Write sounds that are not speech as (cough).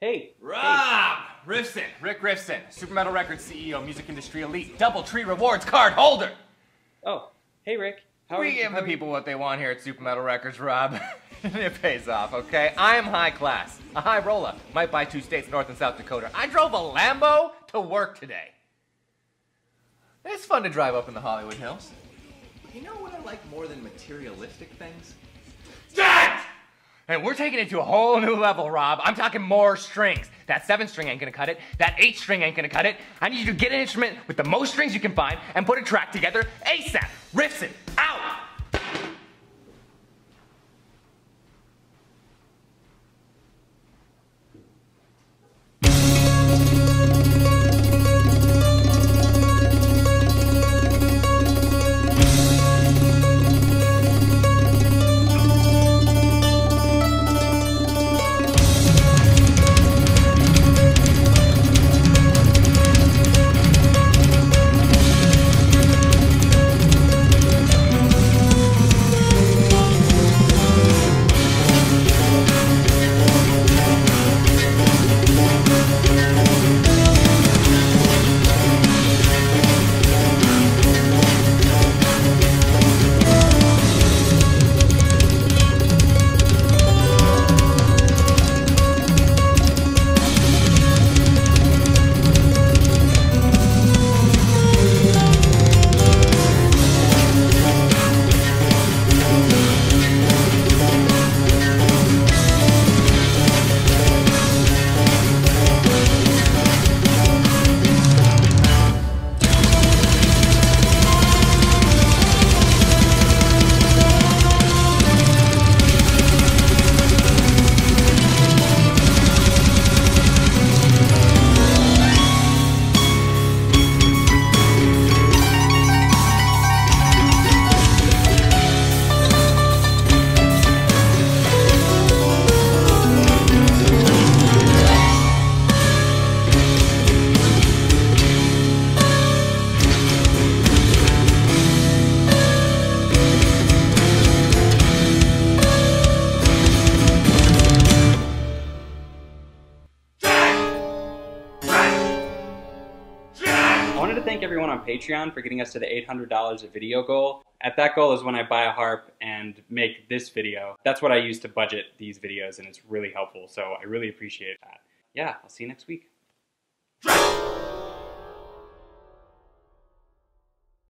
Hey, Rob! Rifson, Rick Rifson, Super Metal Records CEO, music industry elite, Double Tree Rewards card holder. Oh, hey Rick. How we you? give how the are you- people what they want here at Super Metal Records, Rob. (laughs) it pays off, okay? I am high class, a high roller. Might buy two states, North and South Dakota. I drove a Lambo to work today. It's fun to drive up in the Hollywood Hills. You know what I like more than materialistic things? And we're taking it to a whole new level, Rob. I'm talking more strings. That seven string ain't gonna cut it. That eight string ain't gonna cut it. I need you to get an instrument with the most strings you can find and put a track together ASAP. Riffs out! Wanted to thank everyone on Patreon for getting us to the $800 a video goal. At that goal is when I buy a harp and make this video. That's what I use to budget these videos, and it's really helpful. So I really appreciate that. Yeah, I'll see you next week.